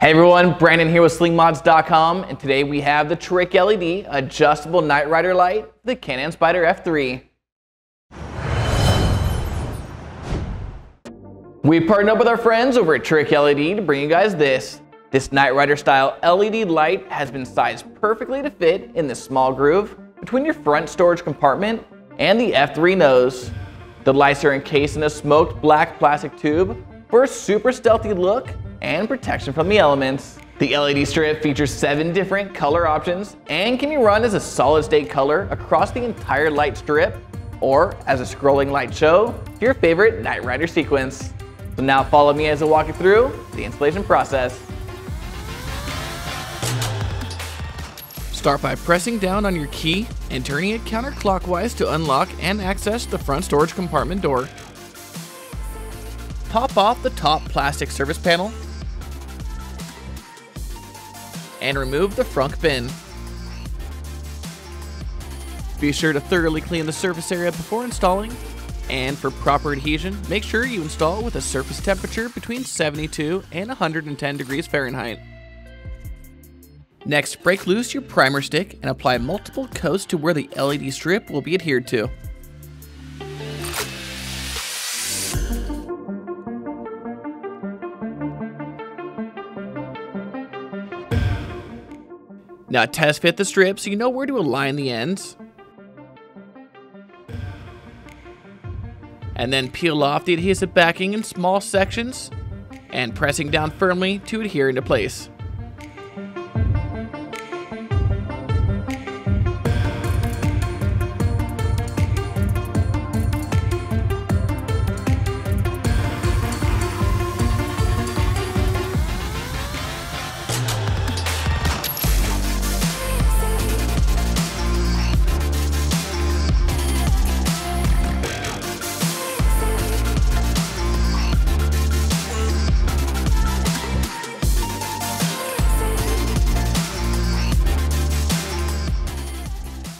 Hey everyone, Brandon here with slingmods.com and today we have the TricLED adjustable night Rider light, the Can-Am F3. We partnered up with our friends over at TricLED to bring you guys this. This night Rider style LED light has been sized perfectly to fit in this small groove between your front storage compartment and the F3 nose. The lights are encased in a smoked black plastic tube for a super stealthy look and protection from the elements. The LED strip features seven different color options and can be run as a solid state color across the entire light strip or as a scrolling light show to your favorite Knight Rider sequence. So now follow me as I walk you through the installation process. Start by pressing down on your key and turning it counterclockwise to unlock and access the front storage compartment door. Pop off the top plastic service panel and remove the frunk bin. Be sure to thoroughly clean the surface area before installing, and for proper adhesion, make sure you install with a surface temperature between 72 and 110 degrees Fahrenheit. Next, break loose your primer stick and apply multiple coats to where the LED strip will be adhered to. Now test fit the strip so you know where to align the ends. And then peel off the adhesive backing in small sections and pressing down firmly to adhere into place.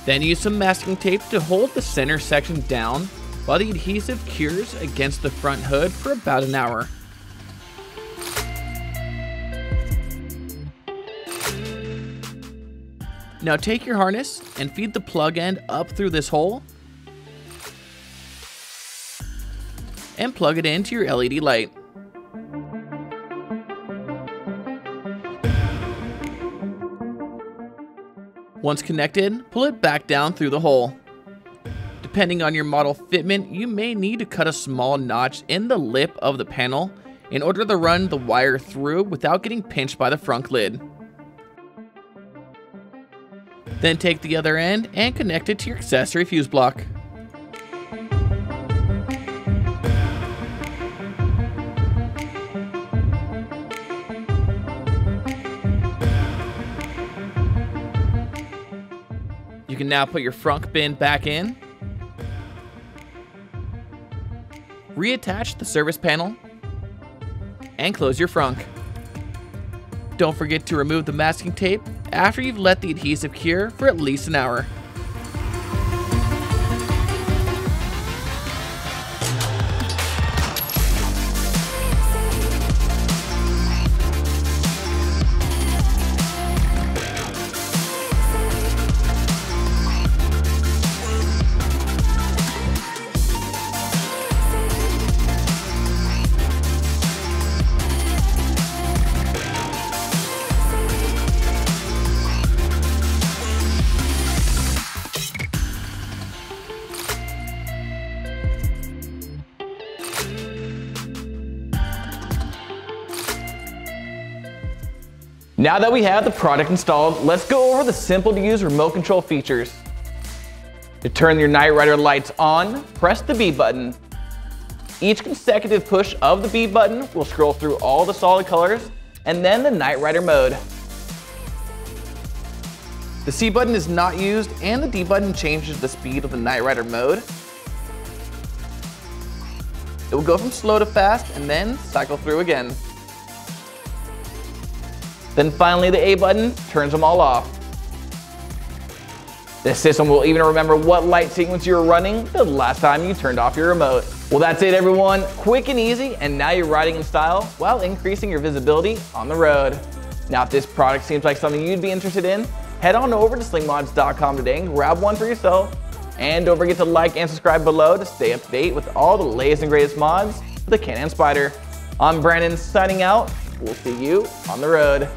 Then use some masking tape to hold the center section down while the adhesive cures against the front hood for about an hour. Now take your harness and feed the plug end up through this hole and plug it into your LED light. Once connected, pull it back down through the hole. Depending on your model fitment, you may need to cut a small notch in the lip of the panel in order to run the wire through without getting pinched by the front lid. Then take the other end and connect it to your accessory fuse block. Can now put your frunk bin back in. Reattach the service panel and close your frunk. Don't forget to remove the masking tape after you've let the adhesive cure for at least an hour. Now that we have the product installed, let's go over the simple to use remote control features. To turn your Knight Rider lights on, press the B button. Each consecutive push of the B button will scroll through all the solid colors and then the Knight Rider mode. The C button is not used and the D button changes the speed of the Knight Rider mode. It will go from slow to fast and then cycle through again. Then finally the A button turns them all off. This system will even remember what light sequence you were running the last time you turned off your remote. Well, that's it, everyone. Quick and easy, and now you're riding in style while increasing your visibility on the road. Now, if this product seems like something you'd be interested in, head on over to slingmods.com today and grab one for yourself. And don't forget to like and subscribe below to stay up to date with all the latest and greatest mods for the Can-Am Spyder. I'm Brandon signing out. We'll see you on the road.